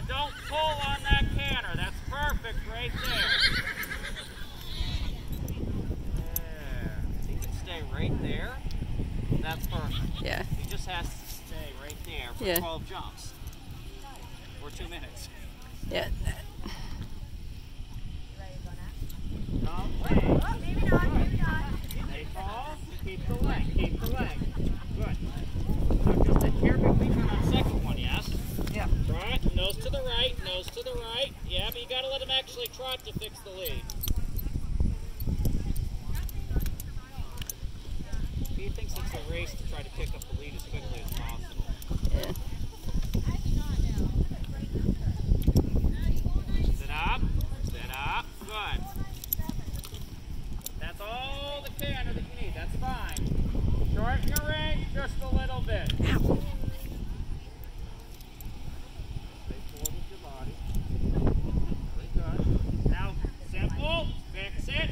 don't pull on that canter. That's perfect right there. Yeah. He can stay right there. That's perfect. Yeah. He just has to stay right there for Yeah. 12 jumps. Or two minutes. Yeah. Don't change. Stay tall. Keep the leg. Keep the leg. Good. So just a hair between on that second one, yes? Yeah. Trot, nose to the right, nose to the right. Yeah, but you gotta let him actually trot to fix the lead. He thinks it's a race to try to pick up the lead as quickly as possible. Yeah. Sit up, sit up, good. That's all the canter that you need, that's fine. Shorten your reins just a little bit. Stay forward with your body. Very good. Now, simple, fix it.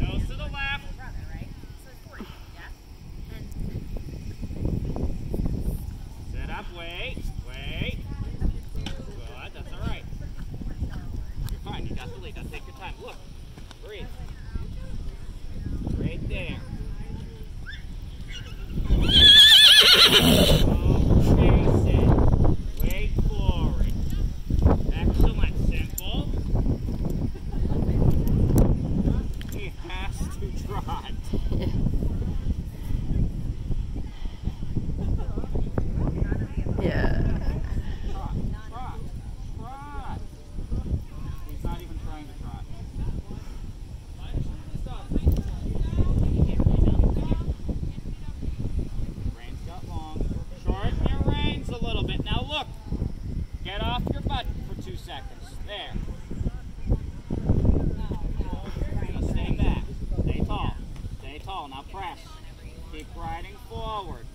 Nose to the left. Sit up, wait, wait. Good, that's all right. You're got. Now take your time. Look, breathe. Right there. Oh. Yeah. Trot, trot, trot. He's not even trying to trot. Reins got long. Shorten your reins a little bit. Now look. Get off your butt for two seconds. There. Now stay back. Stay tall. Stay tall. Now press. Keep riding forward.